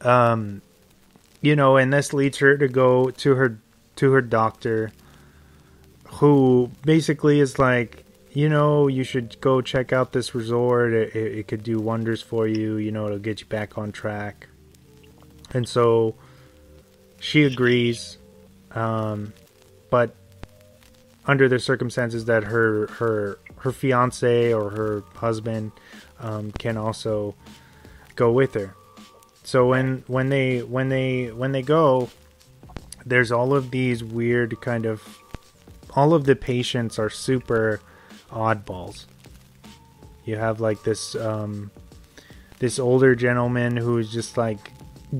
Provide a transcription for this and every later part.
um, you know, and this leads her to go to her to her doctor, who basically is like, you know, you should go check out this resort. It, it, it could do wonders for you. You know, it'll get you back on track. And so she agrees, um, but under the circumstances that her her her fiance or her husband um, can also go with her. So when when they when they when they go, there's all of these weird kind of all of the patients are super oddballs. You have like this um, this older gentleman who's just like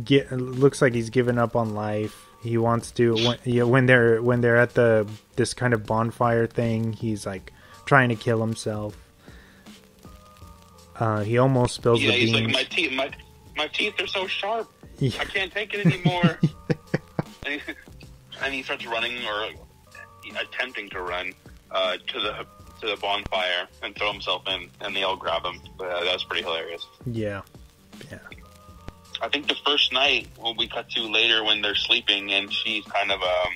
get looks like he's given up on life. He wants to when, yeah, when they're when they're at the this kind of bonfire thing, he's like trying to kill himself. Uh, he almost spills Yeah, the he's beans. like my. My my teeth are so sharp. Yeah. I can't take it anymore. and, he, and he starts running or attempting to run uh, to the to the bonfire and throw himself in, and they all grab him. Uh, that was pretty hilarious. yeah, yeah, I think the first night, when we cut to later when they're sleeping, and she's kind of um,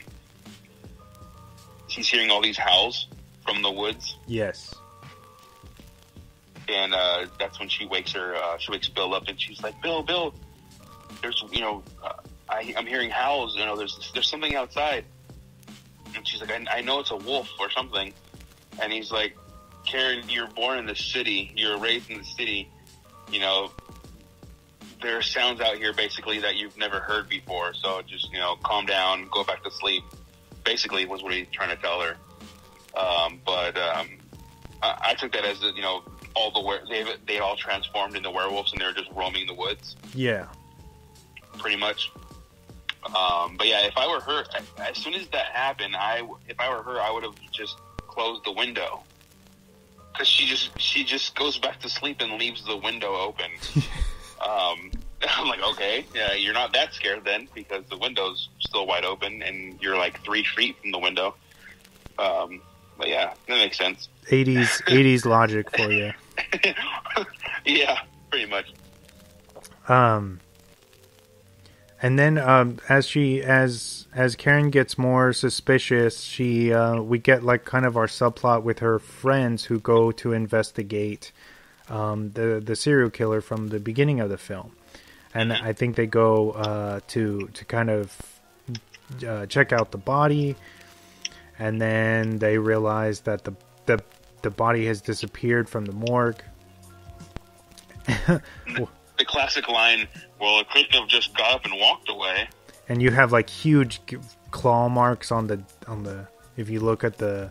she's hearing all these howls from the woods, yes, and uh, that's when she wakes her. Uh, she wakes Bill up, and she's like, "Bill, Bill, there's you know, uh, I, I'm hearing howls. You know, there's there's something outside." And she's like, I, "I know it's a wolf or something," and he's like, "Karen, you're born in the city. You're raised in the city. You know." There are sounds out here basically that you've never heard before, so just you know, calm down, go back to sleep. Basically, was what he's trying to tell her. Um, but um, I, I took that as you know all the were they they all transformed into werewolves and they were just roaming the woods yeah, pretty much. Um, but yeah, if I were her, as soon as that happened, I if I were her, I would have just closed the window because she just she just goes back to sleep and leaves the window open. um, I'm like, okay, yeah, you're not that scared then because the window's still wide open and you're like three feet from the window. Um, but yeah, that makes sense. 80s 80s logic for you. yeah, pretty much. Um, and then um, as she as as Karen gets more suspicious, she uh, we get like kind of our subplot with her friends who go to investigate um, the the serial killer from the beginning of the film, and I think they go uh, to to kind of uh, check out the body, and then they realize that the the the body has disappeared from the morgue. the classic line, well, it couldn't have just got up and walked away. and you have like huge claw marks on the on the if you look at the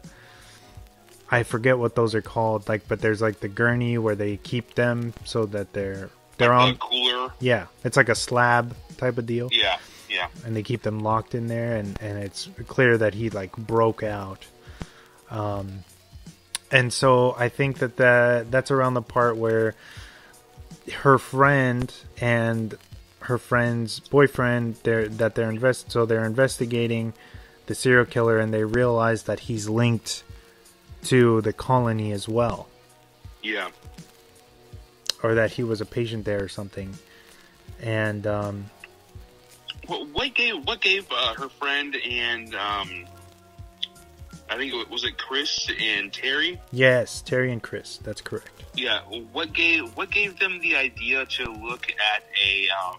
I forget what those are called like but there's like the gurney where they keep them so that they're they're Like on cooler. yeah it's like a slab type of deal Yeah, yeah. and they keep them locked in there and and it's clear that he like broke out um and so i think that that that's around the part where her friend and her friend's boyfriend they're that they're invest so they're investigating the serial killer and they realize that he's linked to the colony as well Yeah. or that he was a patient there or something and um What, what gave what gave uh, her friend and um, I think it was it Chris and Terry. yes terry and chris that's correct Yeah. What gave what gave them the idea to look at a um,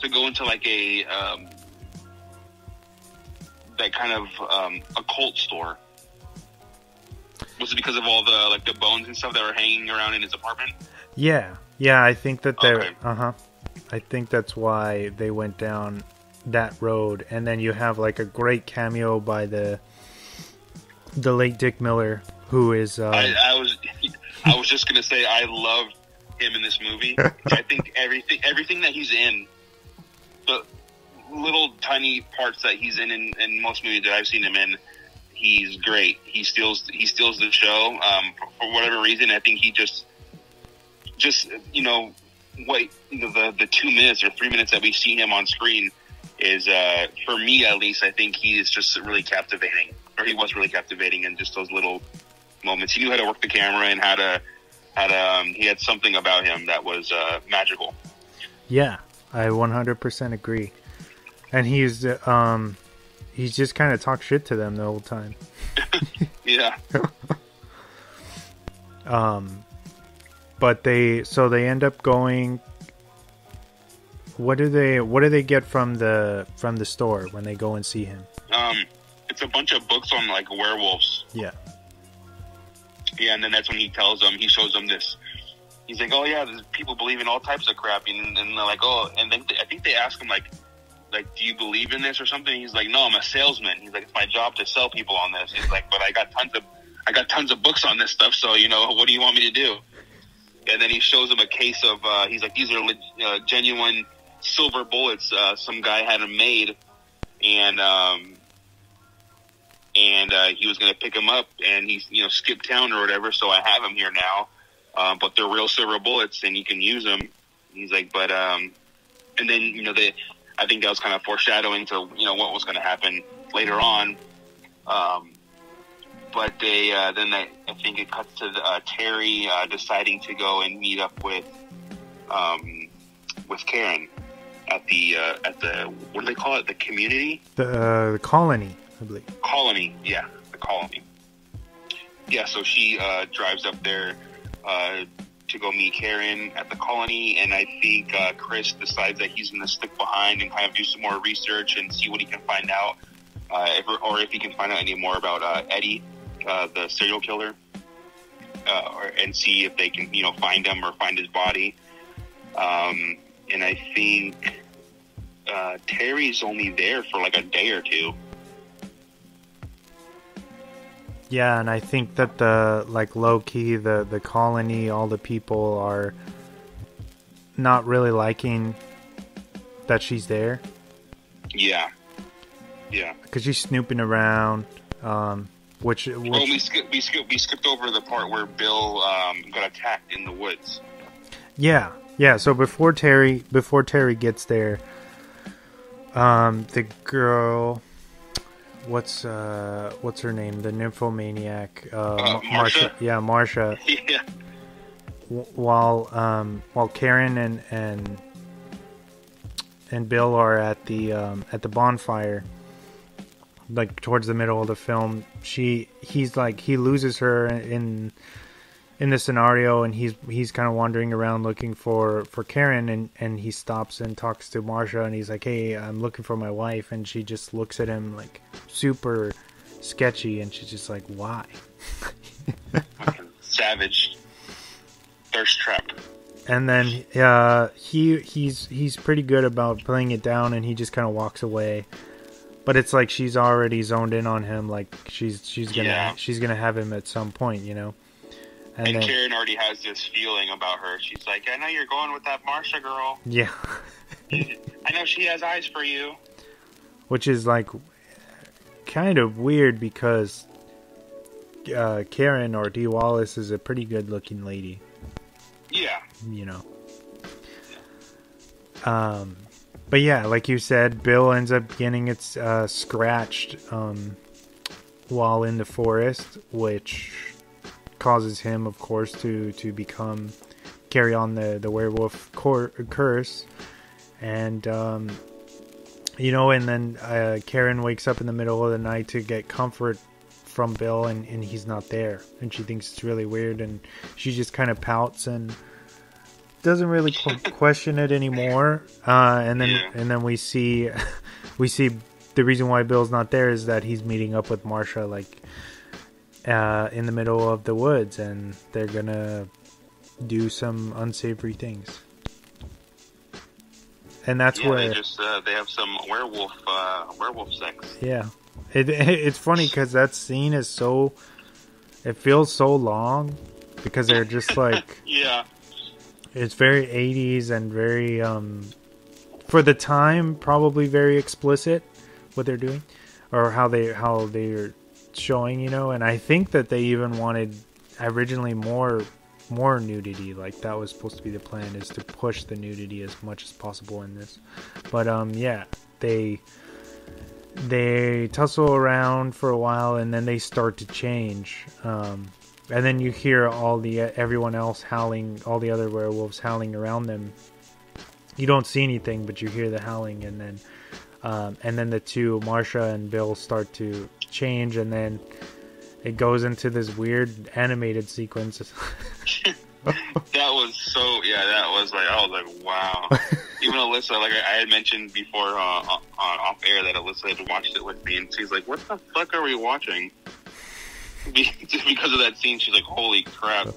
to go into like a um, that kind of um, occult store? Was it because of all the like the bones and stuff that were hanging around in his apartment? Yeah, yeah, I think that they're Okay. uh huh. I think that's why they went down that road, and then you have like a great cameo by the the late Dick Miller, who is uh, I, I was I was just gonna say I loved him in this movie. I think everything everything that he's in, the little tiny parts that he's in in, in most movies that I've seen him in, he's great. He steals he steals the show. Um, for, for whatever reason, I think he just just you know wait the, the the two minutes or three minutes that we see him on screen is uh, for me at least. I think he is just really captivating, he was really captivating in just those little moments. He knew how to work the camera and how to to. Um, he had something about him that was uh, magical. Yeah, I 100% agree. And he's um he's just kind of talk shit to them the whole time. Yeah. Um but they so they end up going what do they what do they get from the from the store when they go and see him? Um, it's a bunch of books on like werewolves. Yeah. Yeah, and then that's when he tells them, he shows them this. He's like, oh yeah, people believe in all types of crap, and, and they're like, oh, and then I think they ask him like, like, do you believe in this or something? He's like, no, I'm a salesman. He's like, it's my job to sell people on this. He's like, but I got tons of, I got tons of books on this stuff, so you know, what do you want me to do? And then he shows him a case of, uh, he's like, these are leg- uh, genuine silver bullets. Uh, some guy had them made, and um, and uh, he was going to pick them up, and he's you know skipped town or whatever. So I have him here now, uh, but they're real silver bullets, and you can use them. He's like, but um, and then you know they, I think that was kind of foreshadowing to you know what was going to happen later on. Um, but they uh, then they, I think it cuts to uh, Terry uh, deciding to go and meet up with um, with Karen at the uh, at the what do they call it the community The the colony, I believe. colony yeah the colony yeah so she uh, drives up there uh, to go meet Karen at the colony and I think uh, Chris decides that he's going to stick behind and kind of do some more research and see what he can find out uh, if, or if he can find out any more about uh, Eddie uh, the serial killer or, and see if they can you know find him or find his body um, and I think Terry's only there for like a day or two. Yeah, and I think that the like low key the the colony, all the people are not really liking that she's there Yeah, yeah. because she's snooping around. Um, which, Well, which we skipped we skipped we skipped over the part where Bill um, got attacked in the woods. Yeah, yeah. So before Terry, before Terry gets there, um, the girl, what's uh, what's her name? The nymphomaniac, uh, Uh, Marsha? Yeah, Marsha. yeah, w- While um, while Karen and and and Bill are at the um, at the bonfire, like towards the middle of the film, she he's like he loses her in in the scenario and he's he's kind of wandering around looking for for Karen and and he stops and talks to Marsha and he's like hey I'm looking for my wife and she just looks at him like super sketchy and she's just like why savage thirst trap. and then uh he he's he's pretty good about playing it down and he just kind of walks away but it's like she's already zoned in on him like she's she's gonna Yeah. she's gonna have him at some point you know and, And then Karen already has this feeling about her. She's like, I know you're going with that Marsha girl. yeah I know she has eyes for you. which is like kind of weird because uh, Karen or Dee Wallace is a pretty good looking lady, Yeah, you know. Um, but yeah, like you said, Bill ends up getting its uh, scratched um, while in the forest, which causes him, of course, to to become carry on the the werewolf cor- curse, and um, you know, and then uh, Karen wakes up in the middle of the night to get comfort from Bill, and, and he's not there, and she thinks it's really weird, and she just kind of pouts and doesn't really qu- question it anymore. Uh, and then Yeah. and then we see we see the reason why Bill's not there is that he's meeting up with Marsha like uh, in the middle of the woods, and they're gonna do some unsavory things. And that's yeah. where They just uh, they have some werewolf uh, werewolf sex. yeah, it, it's funny because that scene is so. It feels so long because they're just like Yeah, it's very 80s and very um for the time probably very explicit what they're doing or how they how they're showing, you know, and I think that they even wanted originally more more nudity like that was supposed to be the plan is to push the nudity as much as possible in this. But um yeah they they tussle around for a while and then they start to change. Um and then you hear all the everyone else howling all the other werewolves howling around them. You don't see anything, but you hear the howling, and then um, and then the two Marsha and Bill start to change, and then it goes into this weird animated sequence. that was so yeah. That was like I was like wow. Even Alyssa, like I, I had mentioned before uh, on, off air, that Alyssa had watched it with me, and she's like, "What the fuck are we watching?" Just because of that scene, she's like, "Holy crap!" Uh,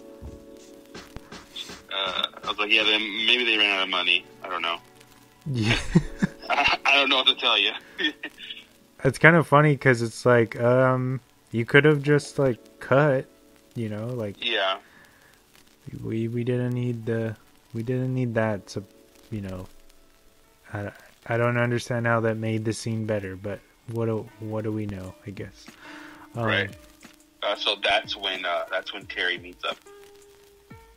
I was like, "Yeah, then maybe they ran out of money. I don't know. yeah, I, I don't know what to tell you." it's kind of funny because it's like um, you could have just like cut, you know, like yeah, we we didn't need the we didn't need that to you know. I, I don't understand how that made the scene better but what do what do we know i guess? Um, right. Uh, so that's when uh, that's when Terry meets up.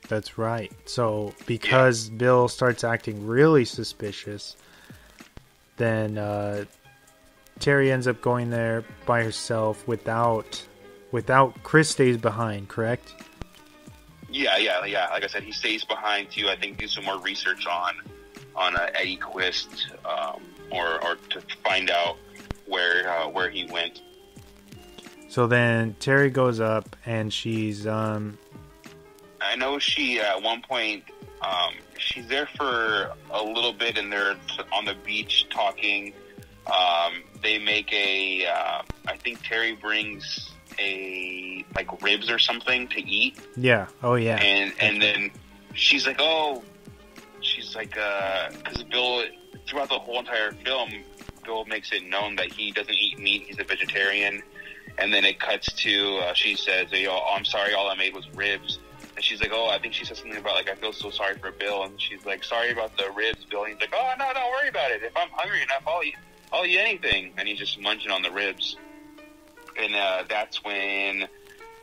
that's right. So because bill starts acting really suspicious then uh terry ends up going there by herself without without chris stays behind correct Yeah, yeah, yeah. Like I said, he stays behind to I think do some more research on on uh, Eddie Quist, um, or or to find out where uh, where he went. so then terry goes up and she's um I know she uh, at one point um, she's there for a little bit, and they're on the beach talking. Um, they make a. Uh, I think Terry brings a like ribs or something to eat, yeah oh yeah and and then she's like, oh, she's like, uh, because Bill throughout the whole entire film, Bill makes it known that he doesn't eat meat; he's a vegetarian. And then it cuts to uh, she says, oh, I'm sorry, all I made was ribs." And she's like, "Oh, I think she said something about like I feel so sorry for Bill." And she's like, "Sorry about the ribs, Bill." And he's like, "Oh no, don't worry about it. If I'm hungry enough, I'll eat, I'll eat anything." And he's just munching on the ribs. And uh, that's when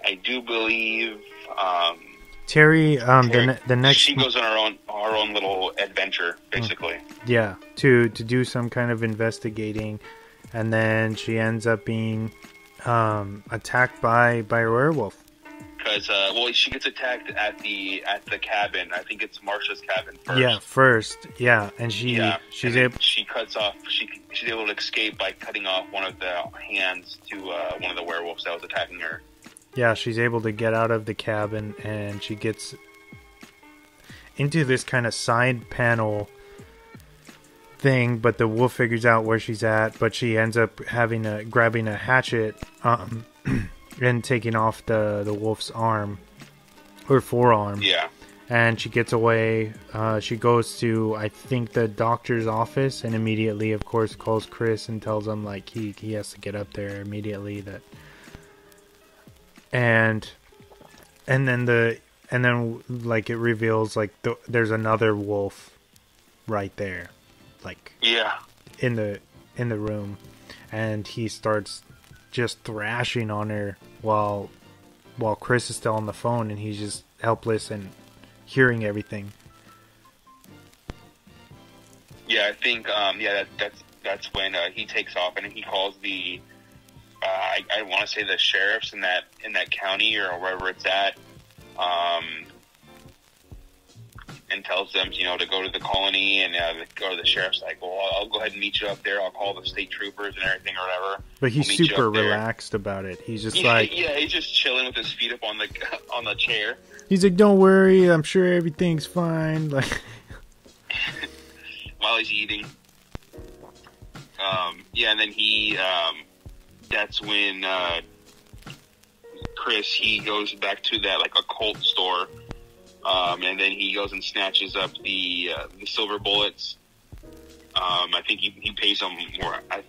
I do believe um, terry um the, ne- the next she goes on her own her own little adventure, basically. Yeah, to to do some kind of investigating, and then she ends up being um, attacked by by a werewolf. Because uh, well, she gets attacked at the at the cabin. I think it's Marsha's cabin first. Yeah, first, yeah, and she yeah. she's and able. She cuts off. She she's able to escape by cutting off one of the hands to uh, one of the werewolves that was attacking her. Yeah, she's able to get out of the cabin, and she gets into this kind of side panel thing. But the wolf figures out where she's at, but she ends up having a grabbing a hatchet um, and taking off the the wolf's arm her forearm. Yeah. and she gets away. Uh, she goes to I think the doctor's office, and immediately, of course, calls Chris and tells him like he he has to get up there immediately. That and and then the and then like it reveals like the, there's another wolf right there, like Yeah. in the in the room, and he starts just thrashing on her while while Chris is still on the phone, and he's just helpless and hearing everything. Yeah, I think um, yeah that, that's that's when uh, he takes off and he calls the uh, I, I want to say the sheriffs in that in that county or wherever it's at, um, and tells them you know to go to the colony and uh, go to the sheriff's like, well, I'll, I'll go ahead and meet you up there. I'll call the state troopers and everything or whatever. But he's We'll super up there. relaxed about it. He's just Yeah, like yeah, he's just chilling with his feet up on the on the chair. he's like, "Don't worry, I'm sure everything's fine." Like, while he's eating. Um, yeah, and then he, um, that's when, uh, Chris, he goes back to that, like, occult store, um, and then he goes and snatches up the, uh, the silver bullets. Um, I think he, he pays them more, I,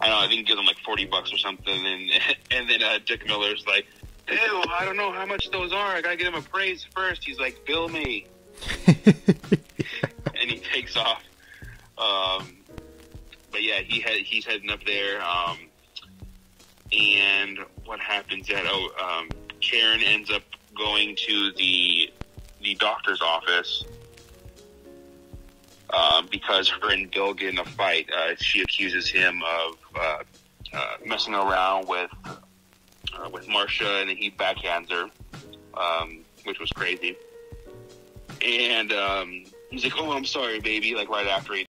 I don't know, I think he gives them like 40 bucks or something, and, and then, uh, Dick Miller's like, Ew, I don't know how much those are. I gotta get him appraised praise first. He's like, bill me. and he takes off. Um, but yeah, he had he's heading up there. Um, and what happens? That oh, um, Karen ends up going to the the doctor's office um, because her and Bill get in a fight. Uh, she accuses him of uh, uh, messing around with uh, with Marsha, and he backhands her, um, which was crazy. And um, He's like, "Oh, I'm sorry, baby." Like right after he